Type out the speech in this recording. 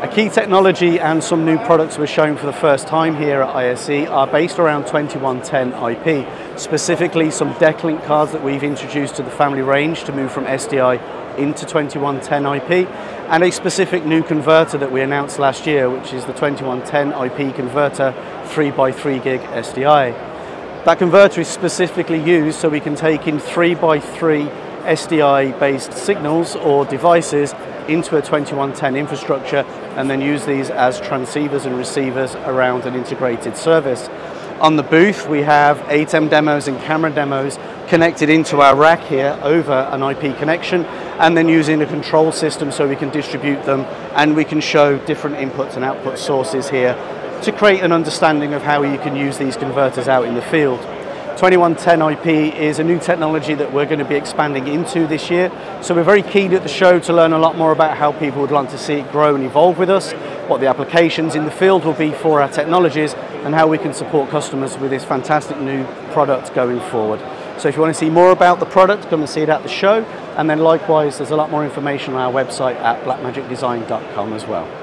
A key technology and some new products we're showing for the first time here at ISE are based around 2110 IP, specifically some Decklink cards that we've introduced to the family range to move from SDI into 2110 IP, and a specific new converter that we announced last year, which is the 2110 IP converter 3x3 gig SDI. That converter is specifically used so we can take in 3x3 SDI based signals or devices into a 2110 infrastructure and then use these as transceivers and receivers around an integrated service. On the booth we have ATEM demos and camera demos connected into our rack here over an IP connection and then using a control system so we can distribute them and we can show different inputs and output sources here to create an understanding of how you can use these converters out in the field. 2110 IP is a new technology that we're going to be expanding into this year. So we're very keen at the show to learn a lot more about how people would like to see it grow and evolve with us, what the applications in the field will be for our technologies, and how we can support customers with this fantastic new product going forward. So if you want to see more about the product, come and see it at the show. And then likewise, there's a lot more information on our website at blackmagicdesign.com as well.